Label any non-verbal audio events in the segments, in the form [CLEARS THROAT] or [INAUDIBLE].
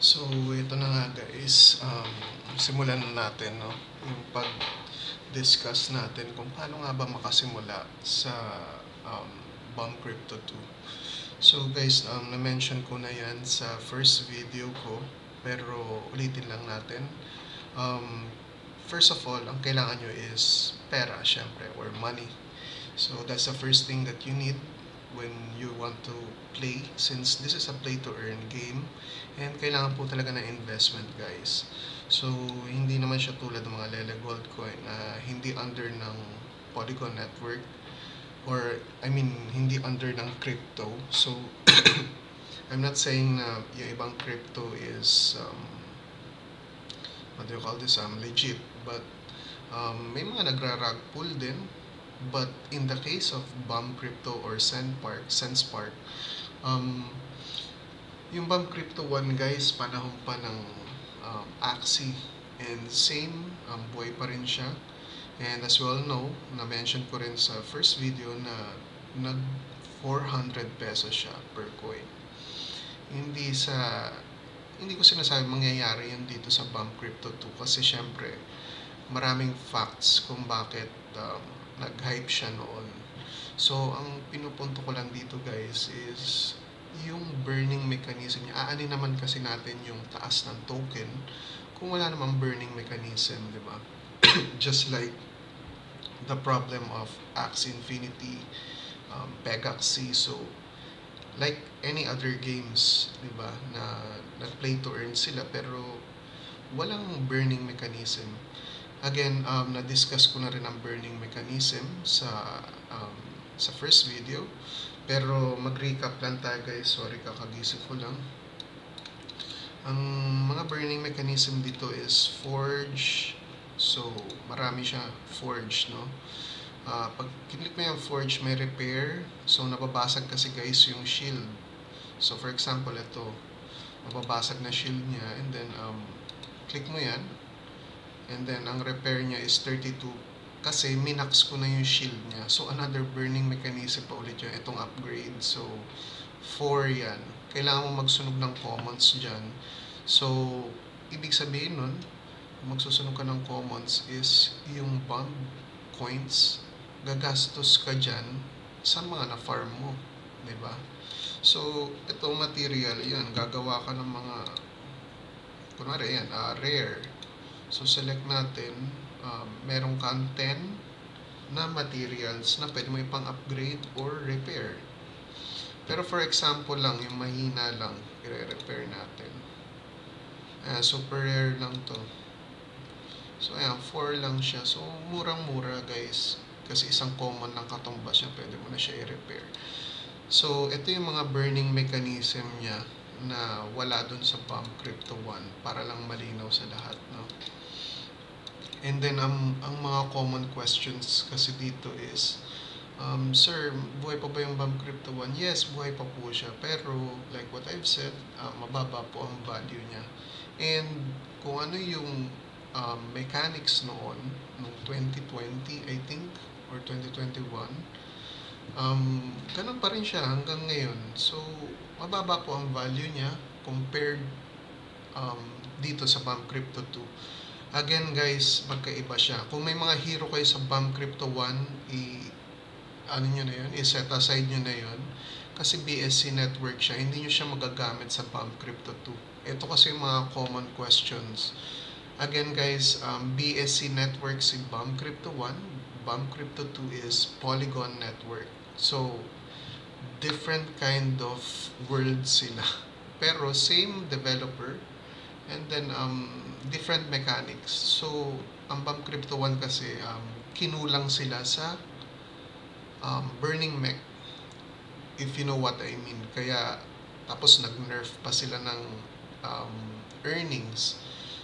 So, ito na nga guys, um, simulan na natin no, yung pag-discuss natin kung paano nga ba makasimula sa um, Bomb Crypto 2. So guys, um, na-mention ko na yan sa first video ko, pero ulitin lang natin. Um, first of all, ang kailangan nyo is pera, syempre, or money. So that's the first thing that you need when you want to play since this is a play to earn game and kailangan po talaga ng investment guys. So hindi naman siya tulad ng mga Lele Gold Coin na hindi under ng Polygon Network or I mean hindi under ng crypto. So [COUGHS] I'm not saying na yung ibang crypto is um, what do you call this? Um, legit. But um, may mga nagra-rug pull din But in the case of BAM Crypto or SendPark, SensePark, um, yung BAM Crypto 1 guys, panahon pa ng um, Axie and same, um, buhay pa rin siya. And as well know, na-mention ko rin sa first video na nag 400 pesos siya per coin. Hindi sa hindi ko sinasabi mangyayari yun dito sa BAM Crypto 2 kasi syempre maraming facts kung bakit um, nag-hype siya noon. So, ang pinupunto ko lang dito guys is yung burning mechanism niya. Aanin naman kasi natin yung taas ng token kung wala namang burning mechanism, di ba? [CLEARS THROAT] Just like the problem of Axie Infinity, um, Pegaxi, so like any other games, di ba, na nag-play to earn sila pero walang burning mechanism Again, um, na-discuss ko na rin ang burning mechanism sa um, sa first video. Pero mag-recap lang tayo guys. Sorry, kakagising ko lang. Ang mga burning mechanism dito is forge. So, marami siya forge, no? Uh, pag kinlik mo yung forge, may repair. So, nababasag kasi guys yung shield. So, for example, ito. Mababasag na shield niya. And then, um, click mo yan And then, ang repair niya is 32 kasi minax ko na yung shield niya. So, another burning mechanism pa ulit yun. Itong upgrade. So, 4 yan. Kailangan mo magsunog ng commons dyan. So, ibig sabihin nun, magsusunog ka ng commons is yung bomb coins, gagastos ka dyan sa mga na-farm mo. ba diba? So, itong material, yan, gagawa ka ng mga, kunwari yan, uh, rare, So, select natin, um, merong kang 10 na materials na pwede mo ipang-upgrade or repair. Pero for example lang, yung mahina lang, i-repair natin. Uh, super rare lang to. So, ayan, 4 lang siya. So, murang-mura guys. Kasi isang common lang katumbas siya, pwede mo na siya i-repair. So, ito yung mga burning mechanism niya na wala dun sa Pump Crypto 1 para lang malinaw sa lahat, no? And then, ang, ang mga common questions kasi dito is, um, Sir, buhay pa ba yung BAM Crypto 1? Yes, buhay pa po siya. Pero, like what I've said, uh, mababa po ang value niya. And, kung ano yung um, mechanics noon, noong 2020, I think, or 2021, um, ganun pa rin siya hanggang ngayon. So, mababa po ang value niya compared um, dito sa BAM Crypto 2. Again guys, magkaiba siya. Kung may mga hero kayo sa BAM Crypto 1, i ano nyo na yun, i-set aside nyo na yun. Kasi BSC network siya, hindi nyo siya magagamit sa BAM Crypto 2. Ito kasi yung mga common questions. Again guys, um, BSC network si BAM Crypto 1, BAM Crypto 2 is Polygon network. So, different kind of world sila. [LAUGHS] Pero same developer, and then um, different mechanics. So, ang BAM Crypto 1 kasi, um, kinulang sila sa um, Burning Mech. If you know what I mean. Kaya, tapos nag-nerf pa sila ng um, earnings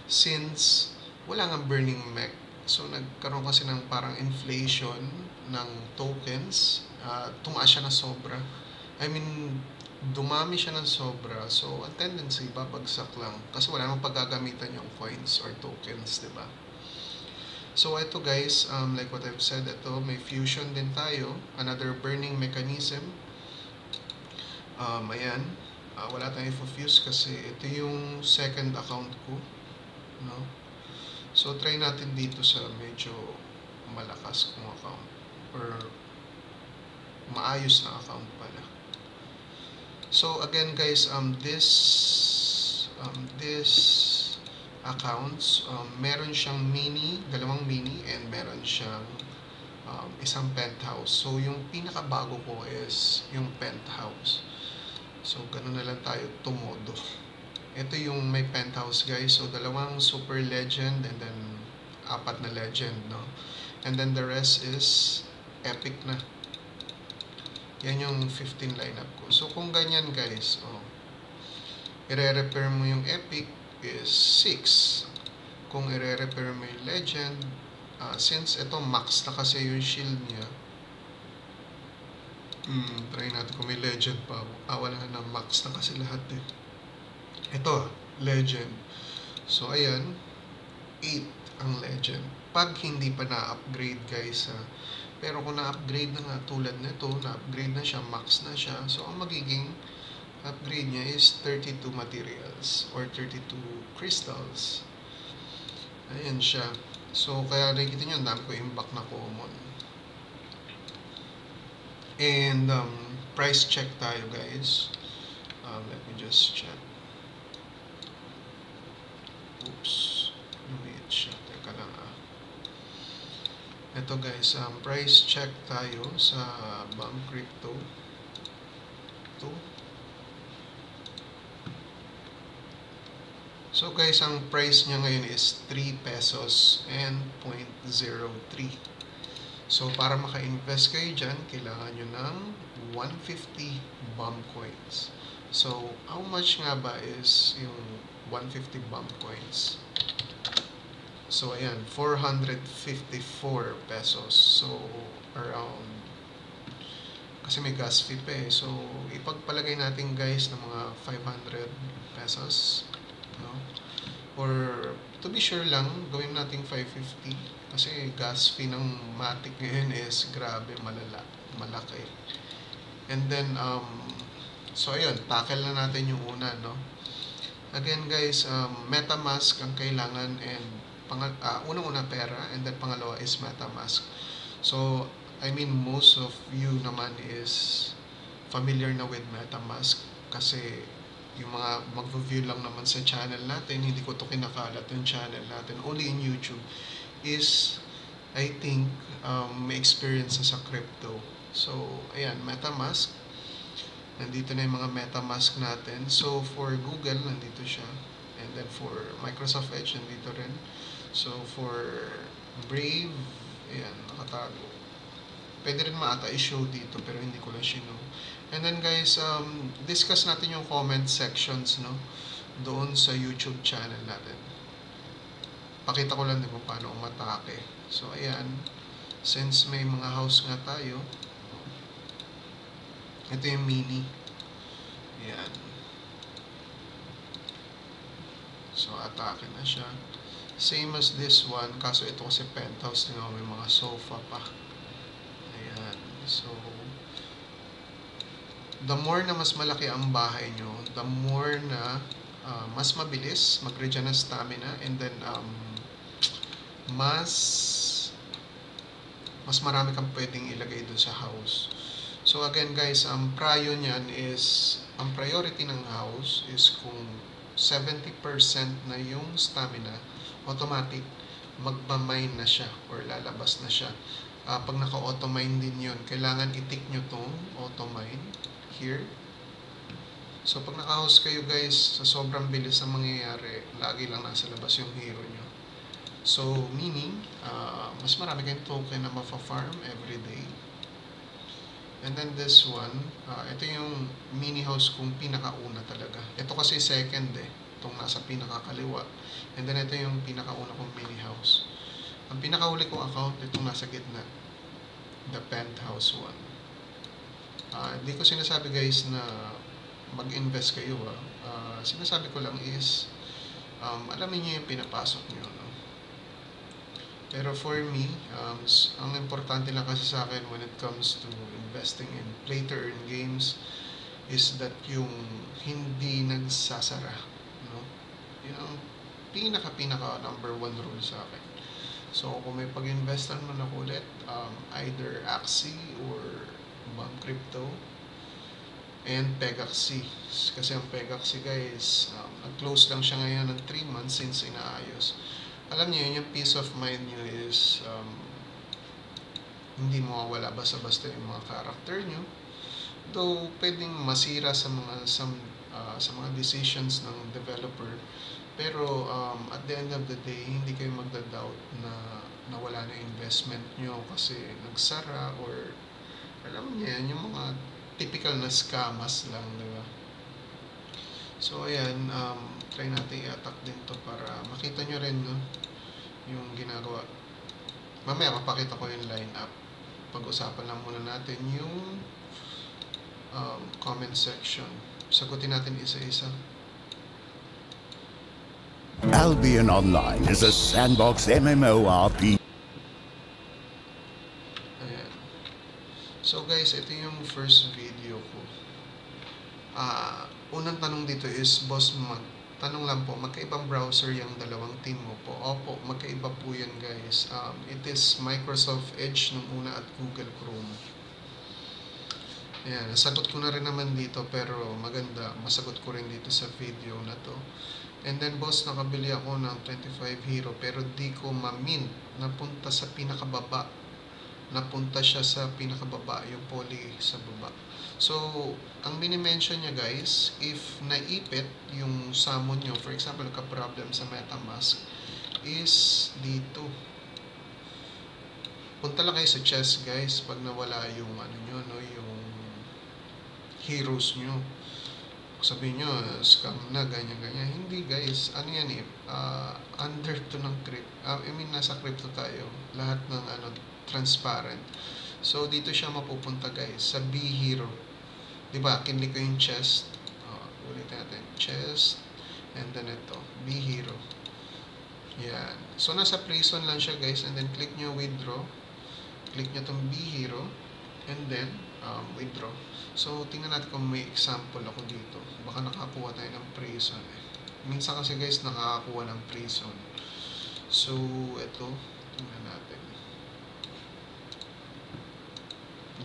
since wala nga Burning Mech. So, nagkaroon kasi ng parang inflation ng tokens. Uh, tumaas siya na sobra. I mean, dumami siya ng sobra. So, ang tendency, babagsak lang. Kasi wala namang paggagamitan yung coins or tokens, di ba? So, ito guys, um, like what I've said, ito, may fusion din tayo. Another burning mechanism. Um, ayan. Ah, wala tayong fuse kasi ito yung second account ko. No? So, try natin dito sa medyo malakas kong account. Or maayos na account pala. So, again guys, um, this um, this accounts, um, meron siyang mini, dalawang mini, and meron siyang um, isang penthouse. So, yung pinakabago ko is yung penthouse. So, ganun na lang tayo tumodo. [LAUGHS] Ito yung may penthouse guys. So, dalawang super legend and then apat na legend, no? And then the rest is epic na. Yan yung 15 lineup ko. So, kung ganyan guys, oh, ire-repair mo yung epic is 6. Kung ire-repair mo yung legend, uh, since ito max na kasi yung shield niya, Hmm, try natin kung may legend pa. Ah, wala na. Max na kasi lahat eh. Ito, legend. So, ayan. 8 ang legend. Pag hindi pa na-upgrade guys ha. Pero kung na-upgrade na nga tulad nito, na-upgrade na siya, max na siya. So, ang magiging upgrade niya is 32 materials or 32 crystals. Ayan siya. So, kaya nakikita nyo, dami ko impact na common. And um, price check tayo guys. Um, let me just check. Oops. Lumiit siya. Ito guys, um, price check tayo sa BAM Crypto. Ito. So guys, ang price niya ngayon is 3 pesos and 0.03. So, para maka-invest kayo dyan, kailangan nyo ng 150 bomb coins. So, how much nga ba is yung 150 bomb coins? So, ayan, 454 pesos. So, around, kasi may gas fee pa eh. So, ipagpalagay natin guys ng mga 500 pesos. No? Or, to be sure lang, gawin natin 550 kasi gas fee ng Matic ngayon is grabe, malala, malaki. And then, um, so ayun, tackle na natin yung una, no? Again guys, um, MetaMask ang kailangan and pang, uh, unang-una pera and then pangalawa is MetaMask. So, I mean, most of you naman is familiar na with MetaMask kasi yung mga mag-view lang naman sa channel natin, hindi ko to kinakalat yung channel natin, only in YouTube is I think um, may experience sa crypto. So, ayan, MetaMask. Nandito na yung mga MetaMask natin. So, for Google, nandito siya. And then for Microsoft Edge, nandito rin. So, for Brave, ayan, nakatago. Pwede rin maata i-show dito, pero hindi ko lang sino. And then guys, um, discuss natin yung comment sections, no? Doon sa YouTube channel natin pakita ko lang din kung paano umatake. So, ayan. Since may mga house nga tayo, ito yung mini. Ayan. So, atake na siya. Same as this one, kaso ito kasi penthouse nga may mga sofa pa. Ayan. So, the more na mas malaki ang bahay nyo, the more na uh, mas mabilis mag-regen ng stamina and then um, mas mas marami kang pwedeng ilagay doon sa house. So again guys, ang prio niyan is, ang priority ng house is kung 70% na yung stamina, automatic magmamine na siya or lalabas na siya. Uh, pag naka-automine din yun, kailangan i-tick nyo tong automine here. So pag naka-house kayo guys, sa sobrang bilis ang mangyayari, lagi lang nasa labas yung hero nyo. So, meaning, uh, mas marami kayong token na mafa-farm every day. And then this one, uh, ito yung mini house kong pinakauna talaga. Ito kasi second eh, itong nasa pinakakaliwa. And then ito yung pinakauna kong mini house. Ang pinakahuli kong account, itong nasa gitna. The penthouse one. Uh, hindi ko sinasabi guys na mag-invest kayo. Ah. Uh, sinasabi ko lang is, um, alamin nyo yung pinapasok nyo. No? Pero for me, um, ang importante lang kasi sa akin when it comes to investing in play to earn games is that yung hindi nagsasara. Yun ang pinaka-pinaka number one rule sa akin. So, kung may pag-investan mo na ulit, um, either Axie or Bank Crypto, and Pegaxi. Kasi ang Pegaxi guys, um, nag-close lang siya ngayon ng 3 months since inaayos. Alam niyo yun, yung peace of mind niyo is um, hindi mawawala basta-basta yung mga character niyo. Though, pwedeng masira sa mga some, uh, sa mga decisions ng developer. Pero um, at the end of the day, hindi kayo magda-doubt na nawala na investment nyo kasi nagsara or alam niyo yan, yung mga typical na scammers lang, di ba? So, ayan, um, try natin i-attack din to para makita nyo rin, no, yung ginagawa. Mamaya, mapakita ko yung lineup. Pag-usapan lang muna natin yung um, comment section. Sagutin natin isa-isa. Albion Online is a sandbox MMORPG. Ayan. So guys, ito yung first video ko. Ah, unang tanong dito is, boss, mag tanong lang po, magkaibang browser yung dalawang team mo po? Opo, magkaiba po yan guys. Um, it is Microsoft Edge nung una at Google Chrome. Ayan, nasagot ko na rin naman dito pero maganda, masagot ko rin dito sa video na to. And then boss, nakabili ako ng 25 Hero pero di ko ma-mint. Napunta sa pinakababa napunta siya sa pinakababa, yung poly sa baba. So, ang minimension niya guys, if naipit yung summon nyo, for example, ka-problem sa MetaMask, is dito. Punta lang kayo sa chest guys, pag nawala yung ano nyo, no, yung heroes nyo. Sabihin nyo, scam na, ganyan-ganyan. Hindi guys, ano yan eh, uh, under to ng crypto, uh, I mean, nasa crypto tayo. Lahat ng ano, transparent. So, dito siya mapupunta guys, sa B Hero. Di ba? Kinlik ko yung chest. Uh, ulit natin. Chest. And then ito. B Hero. Yan. So, nasa prison lang siya guys. And then, click nyo withdraw. Click nyo tong B Hero. And then, um, withdraw. So, tingnan natin kung may example ako dito. Baka nakakuha tayo ng prison. Minsan kasi guys, nakakakuha ng prison. So, ito. Tingnan natin.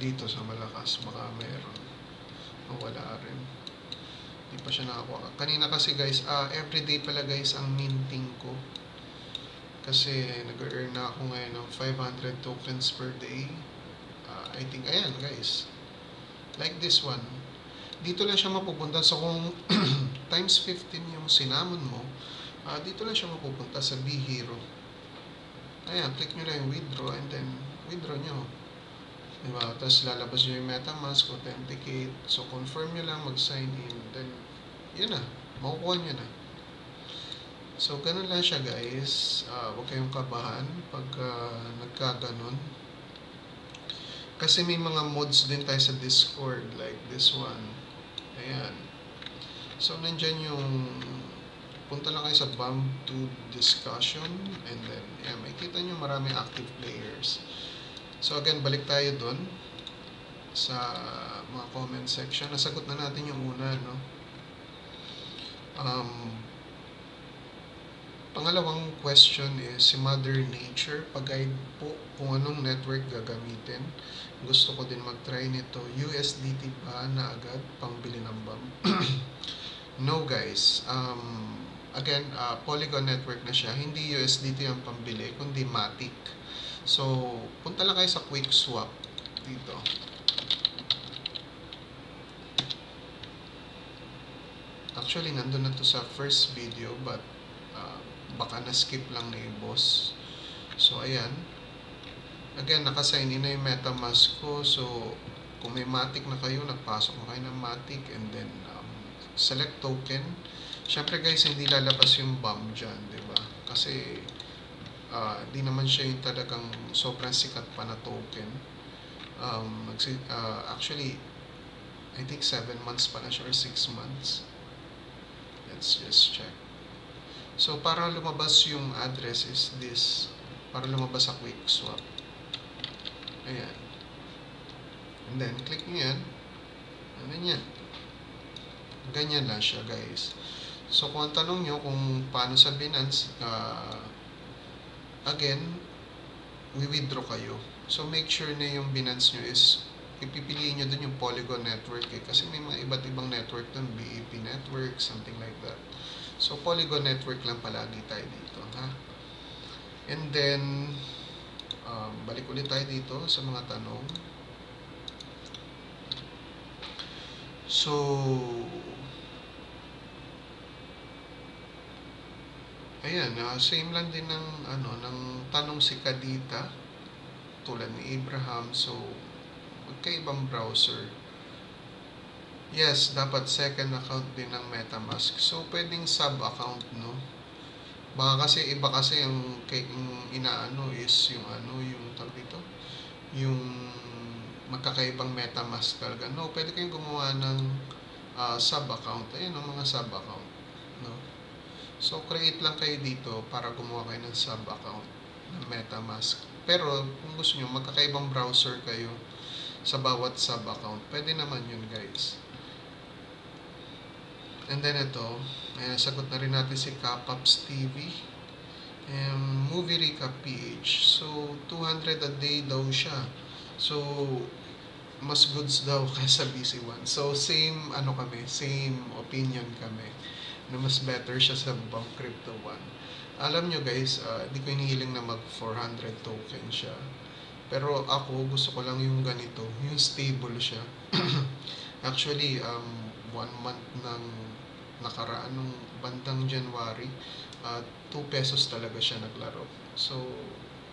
dito sa malakas baka meron mawala rin hindi pa siya nakakuha kanina kasi guys uh, everyday pala guys ang minting ko kasi nag-earn na ako ngayon ng 500 tokens per day uh, I think ayan guys like this one dito lang siya mapupunta so kung [CLEARS THROAT] times 15 yung sinamon mo uh, dito lang siya mapupunta sa B Hero ayan click nyo lang yung withdraw and then withdraw nyo Diba? Tapos lalabas nyo yung MetaMask, authenticate. So, confirm nyo lang, mag-sign in. Then, yun na. Makukuha nyo na. So, ganun lang siya guys. Uh, huwag kayong kabahan pag uh, nagkaganon. Kasi may mga mods din tayo sa Discord like this one. Ayan. So, nandyan yung punta lang kayo sa BAM 2 discussion and then, yeah, makikita nyo marami active players. So again, balik tayo doon sa mga comment section. Nasagot na natin yung una, no? Um, pangalawang question is si Mother Nature. Pag-guide po kung anong network gagamitin. Gusto ko din mag-try nito. USDT ba na agad pangbili ng BAM? [CLEARS THROAT] no guys. Um, again, uh, Polygon network na siya. Hindi USDT ang pambili, kundi Matic. So, punta lang kayo sa quick swap dito. Actually, nandun na to sa first video but uh, baka na-skip lang yung boss. So, ayan. Again, nakasign in na yung MetaMask ko. So, kung may Matic na kayo, nagpasok na kayo ng Matic and then um, select token. Siyempre guys, hindi lalabas yung BAM dyan, di ba? Kasi uh, di naman siya yung talagang sobrang sikat pa na token. Um, uh, actually, I think 7 months pa na siya or 6 months. Let's just check. So, para lumabas yung address is this. Para lumabas sa quick swap. Ayan. And then, click nyo yan. And then yan. Ganyan lang siya guys. So kung ang tanong nyo kung paano sa Binance, ah, again, we-withdraw kayo. So make sure na yung Binance nyo is ipipiliin nyo dun yung Polygon network eh. Kasi may mga iba't ibang network dun, BEP network, something like that. So Polygon network lang palagi tayo dito, ha? And then, um, balik ulit tayo dito sa mga tanong. So, ayan, ah, same lang din ng ano ng tanong si Kadita tulad ni Abraham. So, magkaibang browser. Yes, dapat second account din ng MetaMask. So, pwedeng sub-account, no? Baka kasi iba kasi ang, kay, yung inaano is yung ano, yung tawag dito, yung magkakaibang MetaMask talaga. No, pwede kayong gumawa ng ah, sub-account. Ayun ang mga sub-account, no? So, create lang kayo dito para gumawa kayo ng sub-account ng MetaMask. Pero, kung gusto nyo, magkakaibang browser kayo sa bawat sub-account. Pwede naman yun, guys. And then ito, ayan, sagot na rin natin si Capaps TV. Um, movie Recap PH. So, 200 a day daw siya. So, mas goods daw [LAUGHS] kaysa BC1. So, same, ano kami, same opinion kami na mas better siya sa Bank Crypto 1. Alam nyo guys, uh, ko inihiling na mag 400 token siya. Pero ako, gusto ko lang yung ganito, yung stable siya. [CLEARS THROAT] Actually, um, one month ng nakaraan nung bandang January, uh, 2 pesos talaga siya naglaro. So,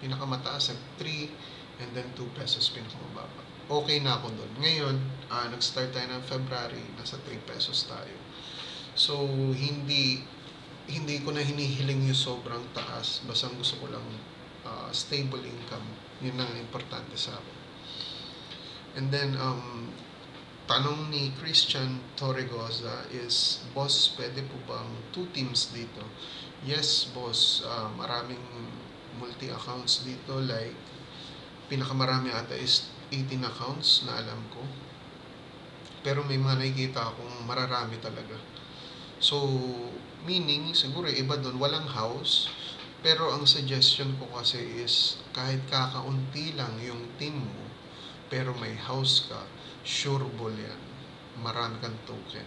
pinakamataas nag 3 and then 2 pesos pinakamababa. Okay na ako doon. Ngayon, uh, nag-start tayo ng February, nasa 3 pesos tayo. So, hindi hindi ko na hinihiling yung sobrang taas. Basta gusto ko lang uh, stable income. Yun ang importante sa akin. And then, um, tanong ni Christian Torregoza is, Boss, pwede po bang two teams dito? Yes, boss. Uh, maraming multi-accounts dito. Like, pinakamarami ata is 18 accounts na alam ko. Pero may mga nakikita akong mararami talaga. So, meaning, siguro iba doon, walang house. Pero ang suggestion ko kasi is, kahit kakaunti lang yung team mo, pero may house ka, sure ball yan. Marami kang token.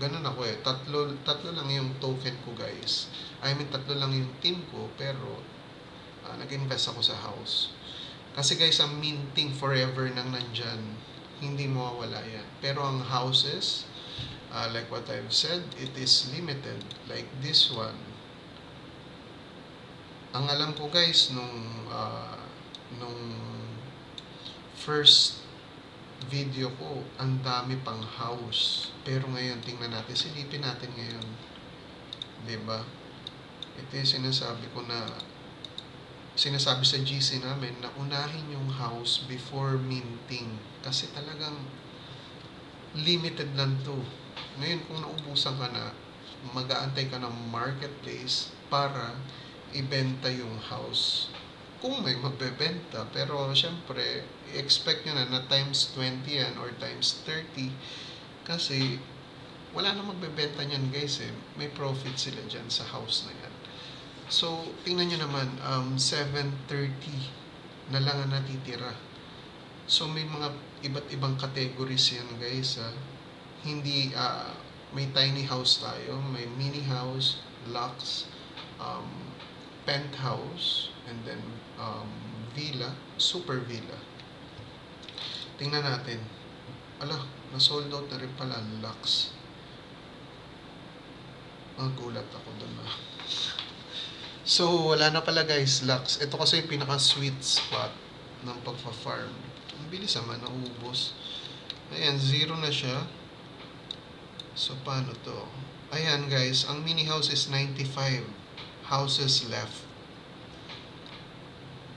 Ganun ako eh. Tatlo, tatlo lang yung token ko guys. I mean, tatlo lang yung team ko, pero uh, nag-invest ako sa house. Kasi guys, ang minting forever nang nandyan, hindi mawawala yan. Pero ang houses, uh, like what I've said, it is limited. Like this one. Ang alam ko guys, nung, uh, nung first video ko, ang dami pang house. Pero ngayon, tingnan natin, silipin natin ngayon. ba? Diba? Ito yung sinasabi ko na, sinasabi sa GC namin na unahin yung house before minting. Kasi talagang limited lang to. Ngayon, kung naubusan ka na, mag-aantay ka ng marketplace para ibenta yung house. Kung may magbebenta, pero syempre, expect nyo na na times 20 yan or times 30 kasi wala na magbebenta niyan guys eh. May profit sila dyan sa house na yan. So, tingnan nyo naman, um, 7.30 na lang ang natitira. So, may mga iba't ibang categories yan guys. Ha? Hindi, uh, may tiny house tayo, may mini house, lux, um, penthouse, and then um, villa, super villa. Tingnan natin. Ala, na-sold out na rin pala ang Lux. Magulat ako doon na. So, wala na pala guys, Lux. Ito kasi yung pinaka-sweet spot ng pagpa-farm. Ang bilis naman, naubos. Ayan, zero na siya. So, paano to? Ayan guys, ang mini house is 95 houses left.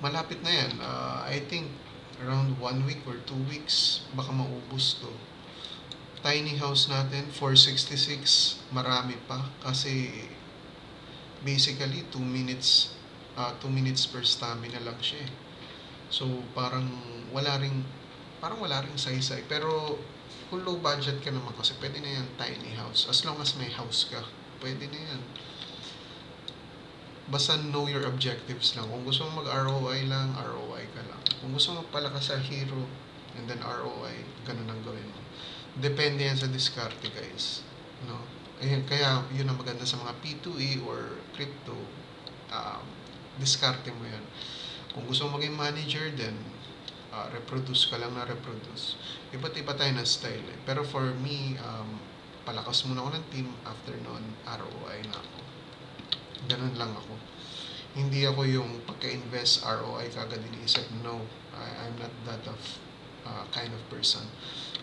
Malapit na yan. Uh, I think around one week or two weeks, baka maubos to. Tiny house natin, 466, marami pa. Kasi basically 2 minutes, uh, 2 minutes per stamina lang siya eh. So parang wala ring, parang wala ring saysay. Pero kung low budget ka naman kasi, pwede na yan tiny house. As long as may house ka, pwede na yan. Basta know your objectives lang. Kung gusto mo mag-ROI lang, ROI ka lang. Kung gusto mo palakas sa hero, and then ROI, ganun ang gawin mo. Depende yan sa diskarte, guys. No? Ayun, kaya yun ang maganda sa mga P2E or crypto. Um, diskarte mo yan. Kung gusto mo maging manager, then uh, reproduce ka lang na reproduce. Iba't iba tayo na style eh. Pero for me, um, palakas muna ako ng team. After noon, ROI na ako. Ganun lang ako. Hindi ako yung pagka-invest ROI kagad iniisip. No, I, I'm not that of uh, kind of person.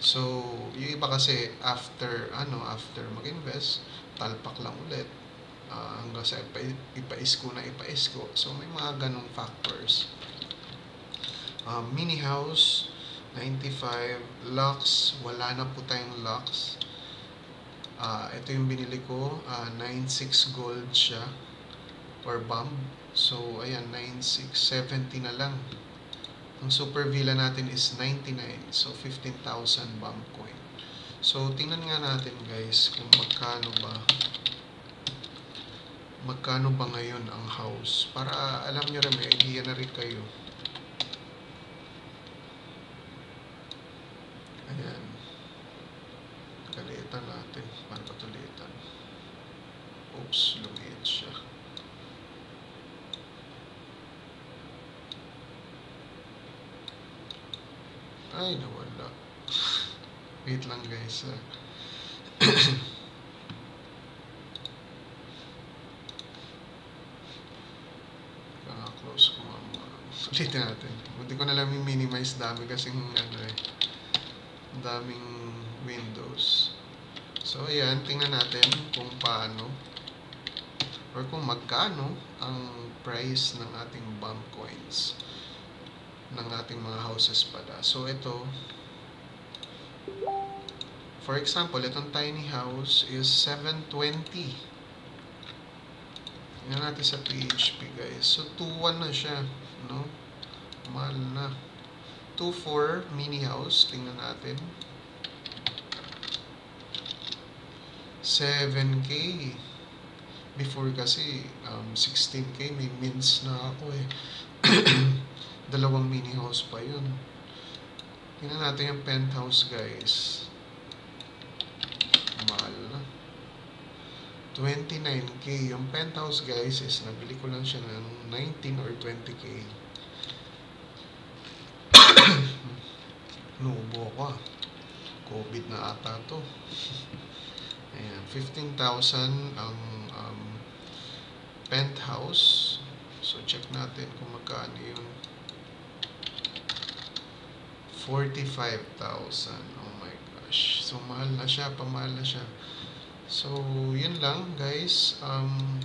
So, yung iba kasi after ano, after mag-invest, talpak lang ulit uh, hanggang sa ipa, ipaisko na ipaisko. So, may mga ganong factors. Um, mini house, 95. Lux, wala na po tayong Lux. Uh, ito yung binili ko. Uh, 96 gold siya. Or bomb. So, ayan, 96. 70 na lang. Ang super villa natin is 99. So, 15,000 bomb coin. So, tingnan nga natin guys kung magkano ba magkano ba ngayon ang house para alam nyo rin may idea na rin kayo ayan kalitan natin para patulitan oops lumiit ay nawala wait lang guys ah. [COUGHS] close ko mga ulitin natin. Buti ko na lang minimize dami kasing ano eh, daming windows. So ayan, tingnan natin kung paano or kung magkano ang price ng ating bomb coins ng ating mga houses pala. So ito For example, itong tiny house is 720 Tingnan natin sa PHP guys. So 2.1 na siya, no? Mahal na. 2.4 mini house, tingnan natin. 7k. Before kasi um, 16k may mins na ako eh. [CLEARS THROAT] Dalawang mini house pa 'yun. Tingnan natin yung penthouse guys. Mahal na. 29k. Yung penthouse guys is nabili ko lang siya ng 19 or 20k. [COUGHS] Nubo ko ah. COVID na ata to. [LAUGHS] Ayan, 15,000 ang um, penthouse. So, check natin kung magkano yun. 45,000. Oh my gosh. So, mahal na siya. Pamahal na siya. So, yun lang guys. Um,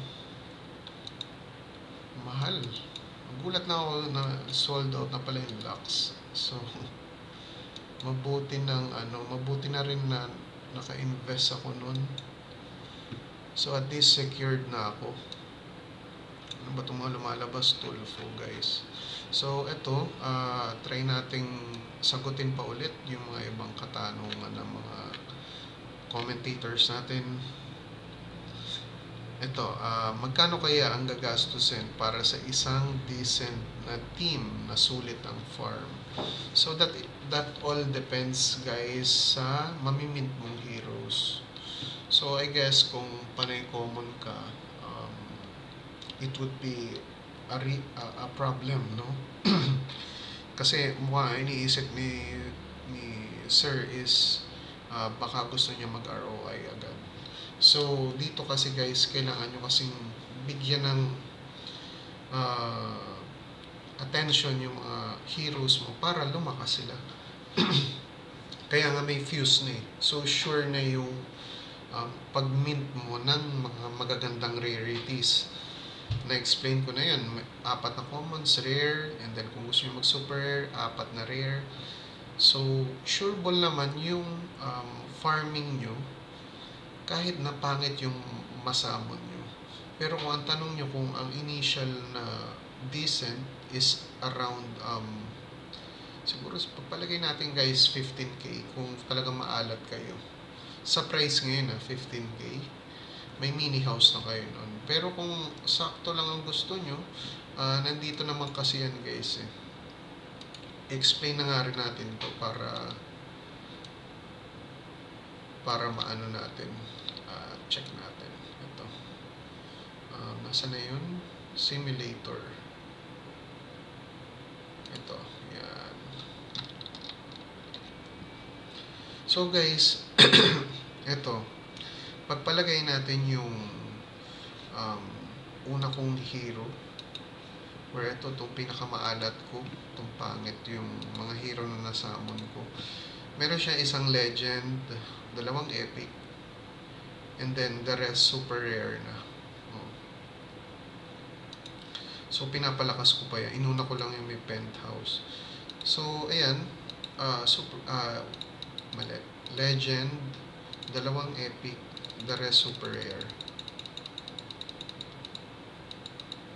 mahal. Gulat na ako na sold out na pala yung Lux. So, [LAUGHS] mabuti ng ano, mabuti na rin na naka-invest ako nun. So, at least secured na ako. Ano ba itong mga lumalabas? Tulfo, guys. So, ito, uh, try nating sagutin pa ulit yung mga ibang katanungan ng mga commentators natin. Ito, uh, magkano kaya ang gagastusin para sa isang decent na team na sulit ang farm? So that that all depends guys sa mamimint mong heroes. So I guess kung panay common ka, it would be a, re, a, a problem, no? [CLEARS THROAT] Kasi mukha iniisip ni ni sir is uh, baka gusto niya mag-ROI agad. So, dito kasi guys, kailangan nyo kasing bigyan ng uh, attention yung mga heroes mo para lumakas sila. [CLEARS THROAT] Kaya nga may fuse na eh. So, sure na yung um, pag-mint mo ng mga magagandang rarities. Na-explain ko na yan. Apat na commons, rare, and then kung gusto nyo mag-super rare, apat na rare. So, sureball naman yung um, farming nyo kahit na pangit yung masamon nyo. Pero kung ang tanong nyo kung ang initial na decent is around um, siguro pagpalagay natin guys 15k kung talagang maalat kayo. Sa price ngayon ah, 15k, may mini house na kayo nun. Pero kung sakto lang ang gusto nyo, ah, nandito naman kasi yan guys eh. Explain na nga rin natin to para para maano natin ah, check natin. Ito. Um, nasa na yun? Simulator. Ito yan. So guys [CLEARS THROAT] ito pagpalagay natin yung um, una kong hero where ito itong pinakamaalat ko itong pangit yung mga hero na nasamon ko. Meron siya isang legend dalawang epic and then the rest super rare na. Oh. so pinapalakas ko pa yan. Inuna ko lang yung may penthouse. So ayan uh, super, uh, mali legend dalawang epic the rest super rare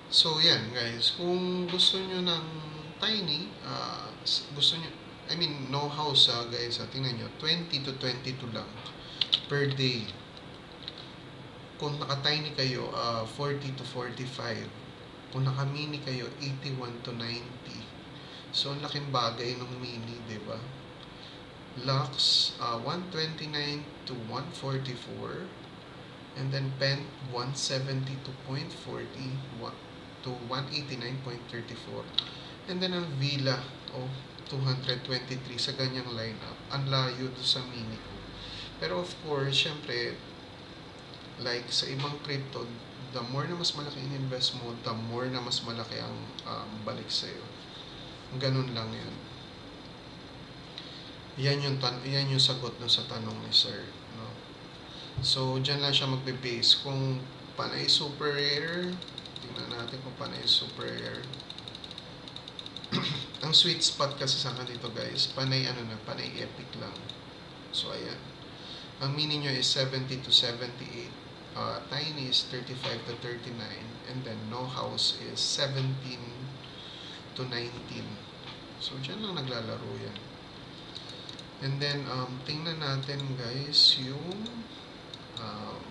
so yan guys kung gusto nyo ng tiny uh, gusto nyo I mean, no house ah, guys. Ah, tingnan nyo, 20 to 22 lang per day. Kung naka-tiny kayo, ah, 40 to 45. Kung naka-mini kayo, 81 to 90. So, ang laking bagay ng mini, ba? Lux, ah, 129 to 144. And then Pen, 170 to 0.40 wa- to 189.34. And then ang Villa, oh, 223 sa ganyang lineup. Ang layo do sa mini ko. Pero of course, syempre, like sa ibang crypto, the more na mas malaki in-invest mo, the more na mas malaki ang um, balik sa'yo. Ganun lang yan. Yan yung, tan yan yung sagot no sa tanong ni sir. No? So, dyan lang siya magbe-base. Kung panay super rare, tingnan natin kung panay super rare [CLEARS THROAT] ang sweet spot kasi sa akin dito guys, panay ano na, panay epic lang. So ayan. Ang mini nyo is 70 to 78. Uh, tiny is 35 to 39. And then no house is 17 to 19. So dyan lang naglalaro yan. And then um, tingnan natin guys yung um,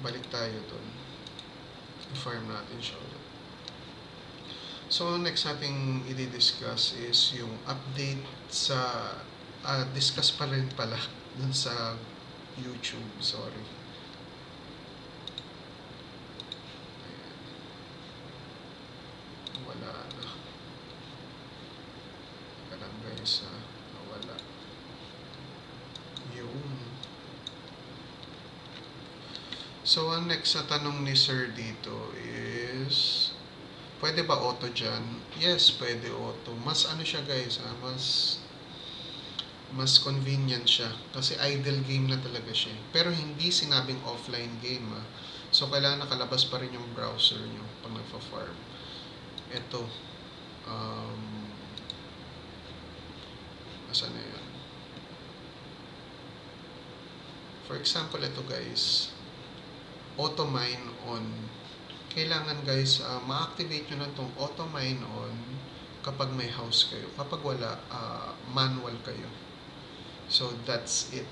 balik tayo dun i-farm natin siya ulit. So, next nating i-discuss is yung update sa, uh, discuss pa rin pala [LAUGHS] dun sa YouTube, sorry. Ayan. Wala na. Guys, ha. Nawala. Yung. So, ang next sa tanong ni Sir dito is, pwede ba auto dyan? Yes, pwede auto. Mas ano siya guys, ah, mas mas convenient siya. Kasi idle game na talaga siya. Pero hindi sinabing offline game. Ah. So, kailangan nakalabas pa rin yung browser nyo pag nagpa-farm. Ito. Um, na yan? For example, ito guys auto mine on. Kailangan guys uh, ma-activate nyo na itong auto mine on kapag may house kayo kapag wala uh, manual kayo. So that's it.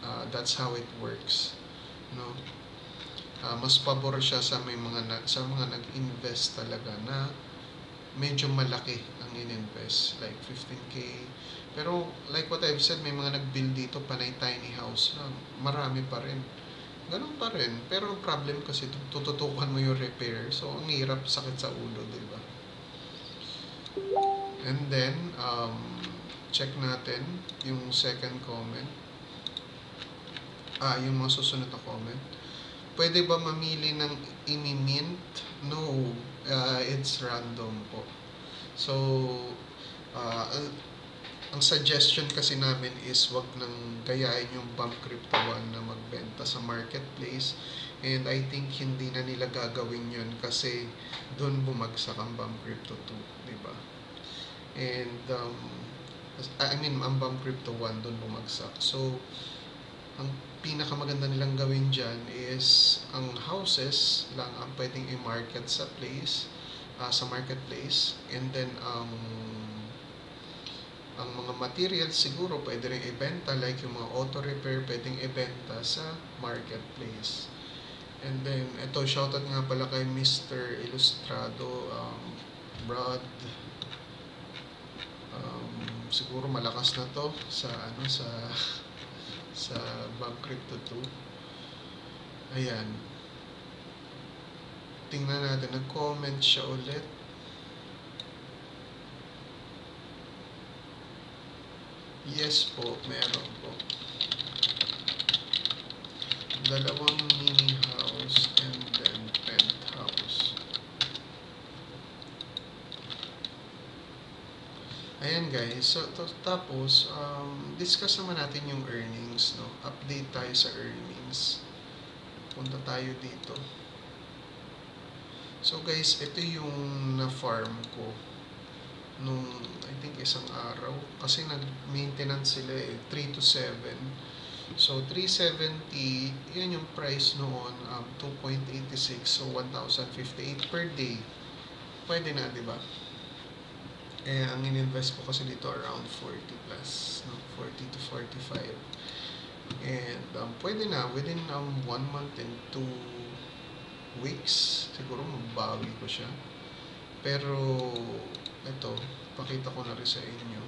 Uh, that's how it works no? Uh, mas pabor siya sa may mga na, sa mga nag-invest talaga na medyo malaki ang in-invest like 15k pero like what I've said may mga nag-build dito panay tiny house lang marami pa rin Ganun pa rin. Pero problem kasi, tututukan mo yung repair. So, ang hirap, sakit sa ulo, di ba? And then, um, check natin yung second comment. Ah, yung mga susunod na comment. Pwede ba mamili ng imi-mint? No. Uh, it's random po. So, uh, ang suggestion kasi namin is wag nang gayahin yung Bump Crypto One na magbenta sa marketplace and I think hindi na nila gagawin yun kasi doon bumagsak ang Bump Crypto 2, di ba? And um, I mean, ang Bump Crypto 1 doon bumagsak. So, ang pinakamaganda nilang gawin dyan is ang houses lang ang pwedeng i-market sa place ah, sa marketplace. And then, um, ang mga materials siguro pwede rin ibenta like yung mga auto repair pwedeng ibenta sa marketplace. And then, ito, shoutout nga pala kay Mr. Ilustrado, um, Brad. Um, siguro malakas na to sa ano sa sa Bank Crypto 2. Ayan. Tingnan natin, nag-comment siya ulit. Yes po, meron po. Dalawang mini house and then penthouse. Ayan guys, so to, tapos um, discuss naman natin yung earnings, no? Update tayo sa earnings. Punta tayo dito. So guys, ito yung na-farm ko nung I think isang araw. Kasi nag-maintenance sila eh 3 to 7 so 370 yan yung price noon um, 2.86 so 1,058 per day. Pwede na di ba? Eh ang ininvest ko kasi dito around 40 plus no? 40 to 45 and um, pwede na within um, 1 month and 2 weeks siguro mabawi ko siya. Pero ito, pakita ko na rin sa inyo.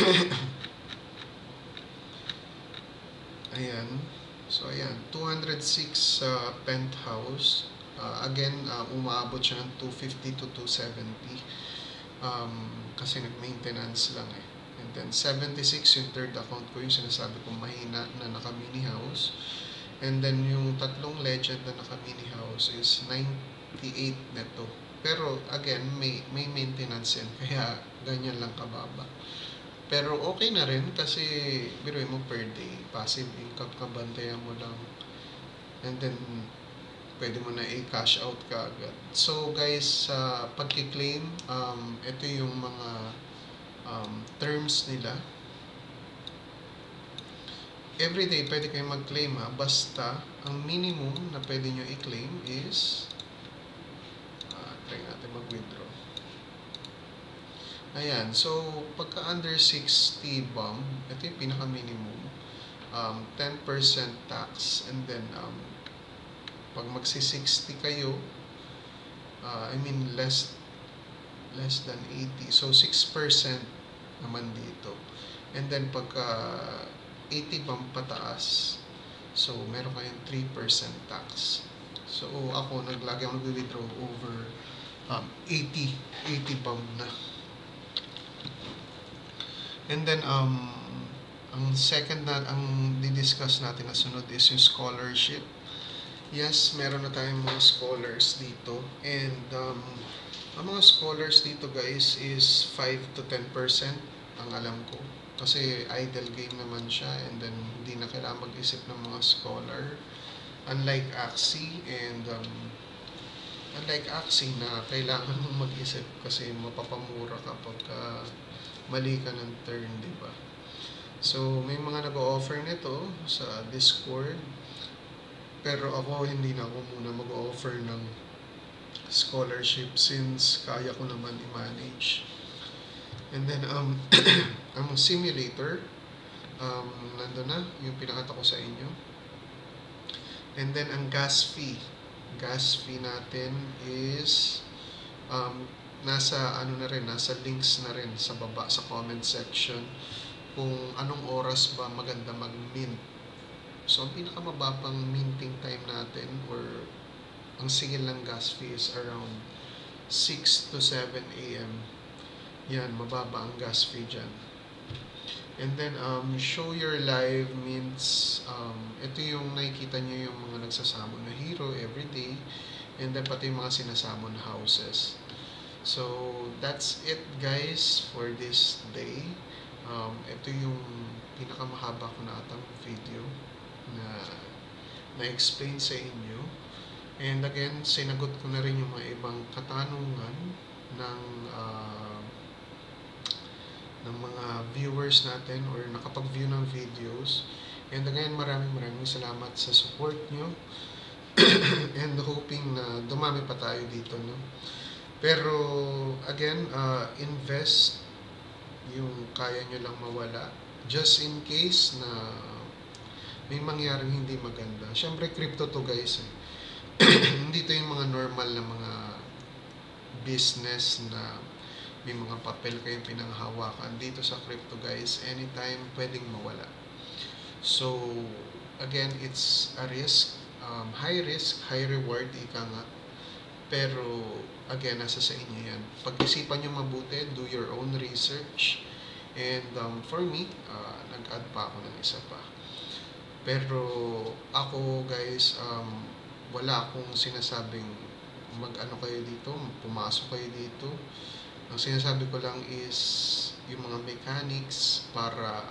[COUGHS] ayan. So, ayan. 206 sa penthouse. Uh, again, uh, umaabot siya ng 250 to 270. Um, kasi nag-maintenance lang eh. And then, 76 yung third account ko, yung sinasabi ko mahina na naka-mini house. And then, yung tatlong legend na naka-mini house is 98 neto. Pero again, may may maintenance yan. Kaya ganyan lang kababa. Pero okay na rin kasi biruin mo per day, passive income ka, bantayan mo lang. And then, pwede mo na i-cash out ka agad. So guys, sa uh, pagki-claim, um, ito yung mga um, terms nila. Everyday pwede kayong mag-claim ha, basta ang minimum na pwede nyo i-claim is try natin mag-withdraw. Ayan, so pagka under 60 BUM, ito yung pinaka-minimum, um, 10% tax, and then um, pag magsi-60 kayo, uh, I mean less less than 80, so 6% naman dito. And then pagka 80 BUM pataas, so meron kayong 3% tax. So ako naglagi ako nag-withdraw over um, 80 80 pound na. And then um ang second na ang di-discuss natin na sunod is yung scholarship. Yes meron na tayong mga scholars dito. And um, ang mga scholars dito guys is 5 to 10% ang alam ko. Kasi idle game naman siya and then hindi na kailangan mag-isip ng mga scholar. Unlike Axie and um, unlike Axie na kailangan mong mag-isip kasi mapapamura kapag uh, mali ka ng turn, di ba? So, may mga nag-offer nito sa Discord. Pero ako, hindi na ako muna mag-offer ng scholarship since kaya ko naman i-manage. And then, um, [CLEARS THROAT] ang simulator, um, nandun na, yung pinakata ko sa inyo. And then, ang gas fee gas fee natin is um, nasa ano na rin, nasa links na rin sa baba sa comment section kung anong oras ba maganda mag-mint. So, ang pinakamababang minting time natin or ang singil ng gas fee is around 6 to 7 a.m. Yan, mababa ang gas fee dyan. And then, um, show your live means, um, ito yung nakikita nyo yung mga nagsasamo na hero everyday. And then, pati yung mga sinasamo na houses. So, that's it guys for this day. Um, ito yung pinakamahaba ko na atang video na na-explain sa inyo. And again, sinagot ko na rin yung mga ibang katanungan ng uh, ng mga viewers natin or nakapag-view ng videos. And again, maraming maraming salamat sa support nyo. [CLEARS THROAT] and hoping na dumami pa tayo dito, no? Pero, again, uh, invest yung kaya nyo lang mawala. Just in case na may mangyaring hindi maganda. Siyempre, crypto to guys. Eh. [CLEARS THROAT] hindi to yung mga normal na mga business na may mga papel kayong pinanghawakan. Dito sa crypto guys, anytime pwedeng mawala. So, again, it's a risk. Um, high risk, high reward, ika nga. Pero, again, nasa sa inyo yan. Pag-isipan nyo mabuti, do your own research. And um, for me, uh, nag-add pa ako ng isa pa. Pero ako guys, um, wala akong sinasabing mag-ano kayo dito, pumasok kayo dito. Ang sinasabi ko lang is yung mga mechanics para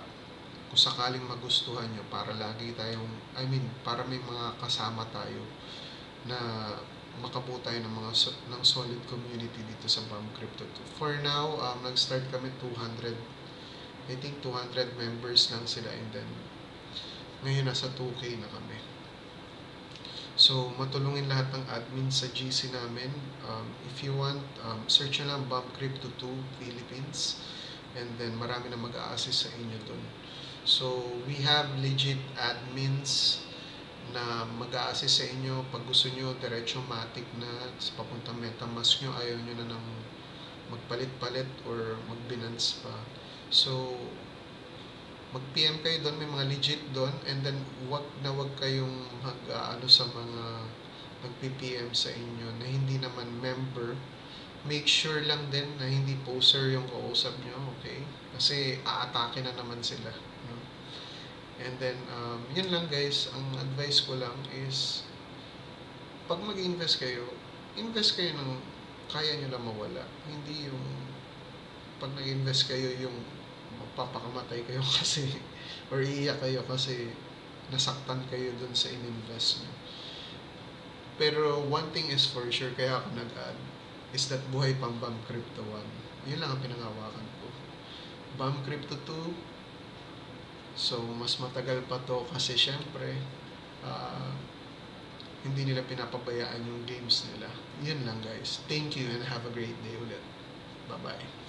kung sakaling magustuhan nyo, para lagi tayong, I mean, para may mga kasama tayo na makabuo tayo ng mga ng solid community dito sa BAM Crypto 2. For now, um, nag-start kami 200 I think 200 members lang sila and then ngayon nasa 2K na kami. So, matulungin lahat ng admin sa GC namin. Um, if you want, um, search nyo lang Bomb Crypto 2 Philippines and then marami na mag-a-assist sa inyo dun. So, we have legit admins na mag-a-assist sa inyo pag gusto nyo diretso matic na sa papuntang MetaMask nyo, ayaw nyo na ng magpalit-palit or mag-binance pa. So, mag-PM kayo doon, may mga legit doon, and then wag na wag kayong mag uh, ano sa mga nag-PPM sa inyo na hindi naman member. Make sure lang din na hindi poser yung kausap nyo, okay? Kasi aatake na naman sila. No? And then, um, yun lang guys, ang advice ko lang is, pag mag-invest kayo, invest kayo ng kaya nyo lang mawala. Hindi yung, pag nag-invest kayo yung magpapakamatay kayo [LAUGHS] kasi or iiyak kayo kasi nasaktan kayo dun sa in-invest nyo. Pero one thing is for sure, kaya ako nag-add, is that buhay pang BAM Crypto 1. Yun lang ang pinangawakan ko. BAM Crypto 2, so mas matagal pa to kasi syempre, uh, hindi nila pinapabayaan yung games nila. Yun lang guys. Thank you and have a great day ulit. Bye-bye.